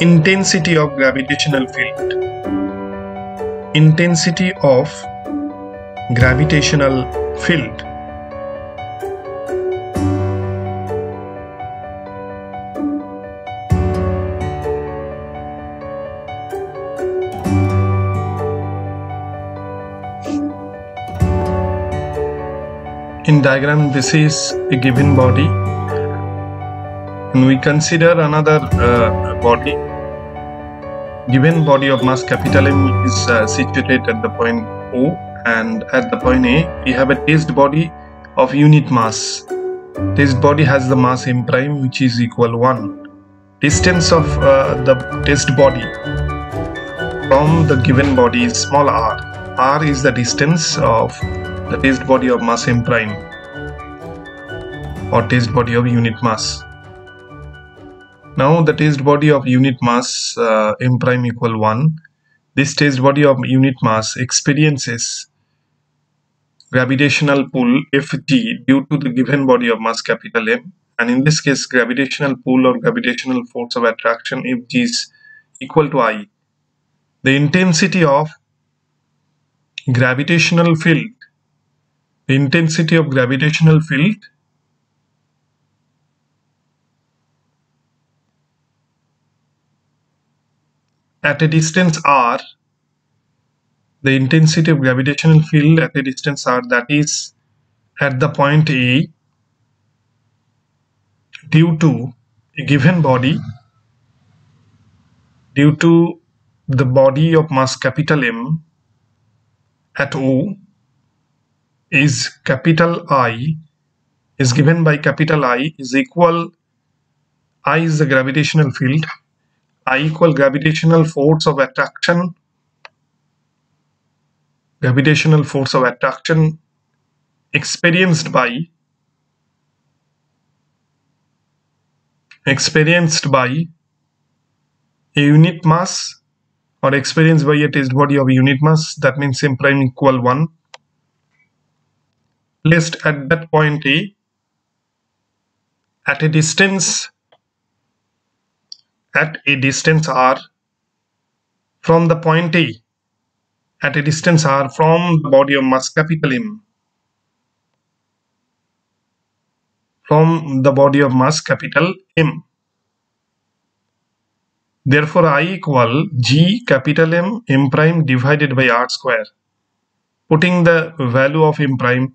intensity of gravitational field. Intensity of gravitational field. In diagram this is a given body and we consider another uh, body. Given body of mass capital M is uh, situated at the point O and at the point A we have a test body of unit mass. Test body has the mass m prime which is equal 1 distance of uh, the test body from the given body is small r. R is the distance of the test body of mass m prime or test body of unit mass. Now the test body of unit mass uh, m prime equal 1. This test body of unit mass experiences gravitational pull Fg due to the given body of mass capital M and in this case gravitational pull or gravitational force of attraction Fg is equal to I. The intensity of gravitational field the intensity of gravitational field at a distance r the intensity of gravitational field at a distance r that is at the point a due to a given body due to the body of mass capital M at O is capital I is given by capital I is equal I is the gravitational field I equal gravitational force of attraction. Gravitational force of attraction experienced by experienced by a unit mass or experienced by a test body of unit mass that means m prime equal 1 placed at that point A at a distance at a distance r from the point A at a distance r from the body of mass capital M from the body of mass capital M. Therefore, I equal G capital M M prime divided by R square. Putting the value of M prime,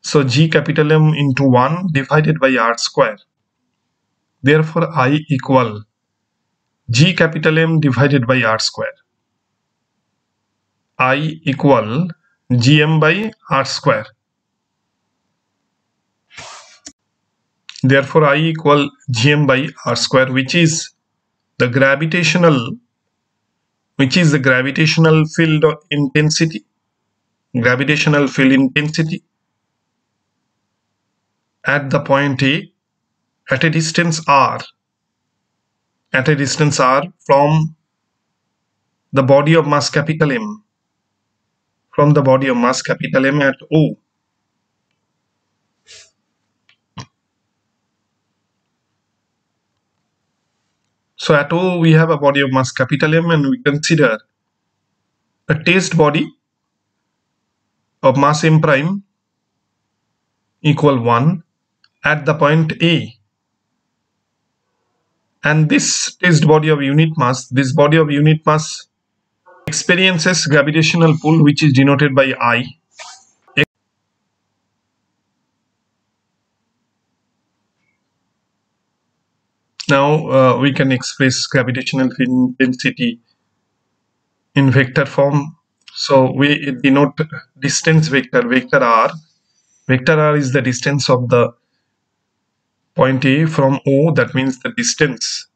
so G capital M into 1 divided by R square. Therefore, I equal G capital M divided by R square. I equal Gm by R square. Therefore, I equal Gm by R square which is the gravitational which is the gravitational field intensity gravitational field intensity at the point A at a distance r at a distance r from the body of mass capital M. From the body of mass capital M at O. So at O we have a body of mass capital M and we consider a test body of mass M prime equal 1 at the point A and this test body of unit mass this body of unit mass experiences gravitational pull which is denoted by I. Now uh, we can express gravitational intensity in vector form. So we denote distance vector vector r. Vector r is the distance of the point a from o that means the distance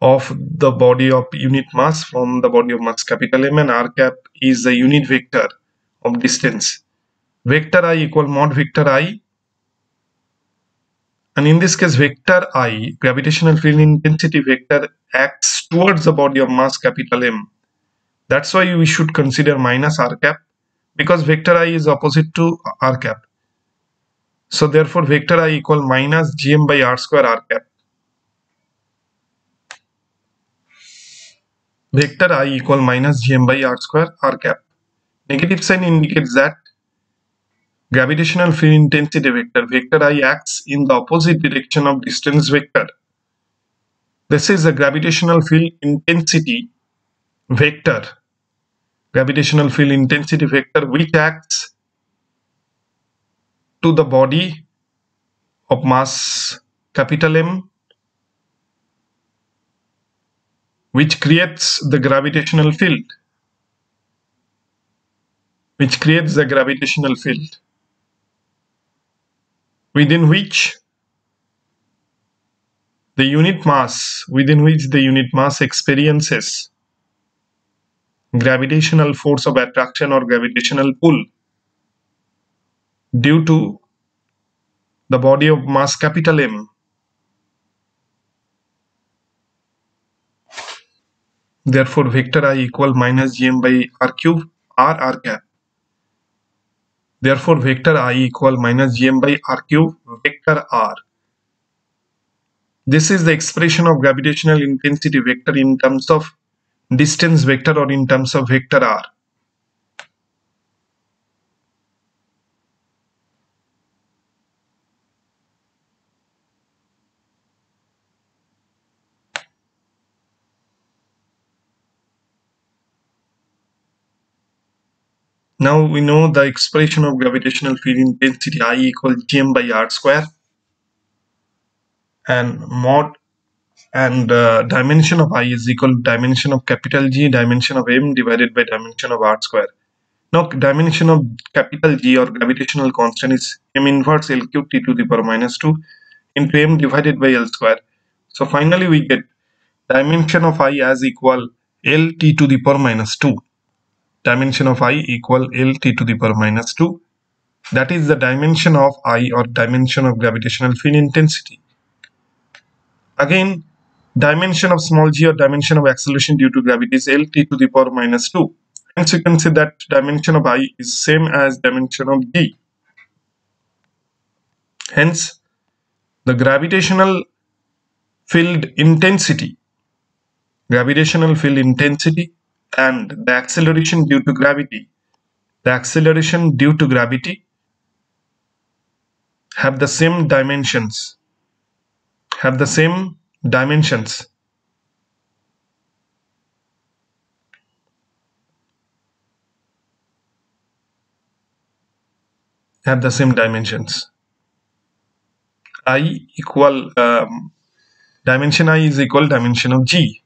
of the body of unit mass from the body of mass capital m and r cap is the unit vector of distance. Vector i equal mod vector i. And in this case vector i gravitational field intensity vector acts towards the body of mass capital m. That's why we should consider minus r cap because vector i is opposite to r cap so therefore vector i equal minus gm by r square r cap vector i equal minus gm by r square r cap. Negative sign indicates that gravitational field intensity vector vector i acts in the opposite direction of distance vector. This is a gravitational field intensity vector gravitational field intensity vector which acts to the body of mass capital M which creates the gravitational field which creates the gravitational field within which the unit mass within which the unit mass experiences gravitational force of attraction or gravitational pull due to the body of mass capital M. Therefore, vector I equal minus gm by r cube r r cap. Therefore, vector I equal minus gm by r cube vector r. This is the expression of gravitational intensity vector in terms of distance vector or in terms of vector r. Now we know the expression of gravitational field intensity I equal gm by r square and mod and uh, dimension of I is equal to dimension of capital G dimension of M divided by dimension of R square. Now dimension of capital G or gravitational constant is M inverse L cube T to the power minus 2 into M divided by L square. So finally we get dimension of I as equal L T to the power minus 2. Dimension of I equal L T to the power minus 2. That is the dimension of I or dimension of gravitational field intensity. Again, dimension of small g or dimension of acceleration due to gravity is L t to the power minus 2. Hence you can say that dimension of i is same as dimension of g. Hence the gravitational field intensity gravitational field intensity and the acceleration due to gravity. The acceleration due to gravity have the same dimensions have the same dimensions. Have the same dimensions. I equal um, dimension i is equal dimension of g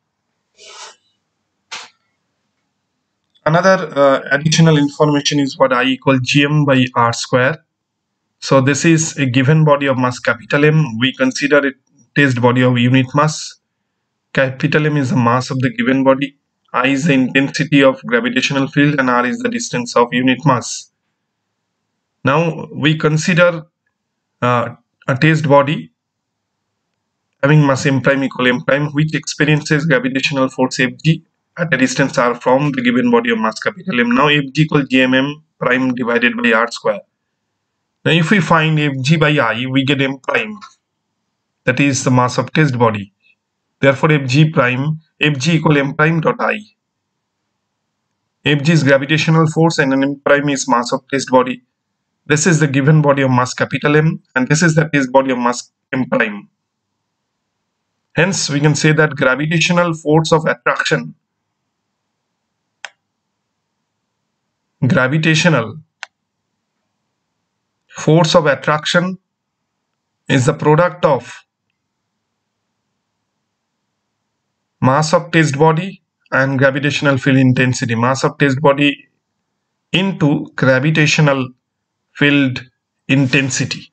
another uh, additional information is what i equal gm by r square so this is a given body of mass capital m we consider it test body of unit mass. Capital M is the mass of the given body. I is the intensity of gravitational field and R is the distance of unit mass. Now we consider uh, a test body having mass m prime equal m prime which experiences gravitational force Fg at a distance r from the given body of mass capital M. Now Fg equals gmm prime divided by r square. Now if we find Fg by i we get m prime that is the mass of test body. Therefore, Fg prime, Fg equal m prime dot i. Fg is gravitational force and m prime is mass of test body. This is the given body of mass capital M and this is the test body of mass m prime. Hence, we can say that gravitational force of attraction gravitational force of attraction is the product of mass of test body and gravitational field intensity. Mass of test body into gravitational field intensity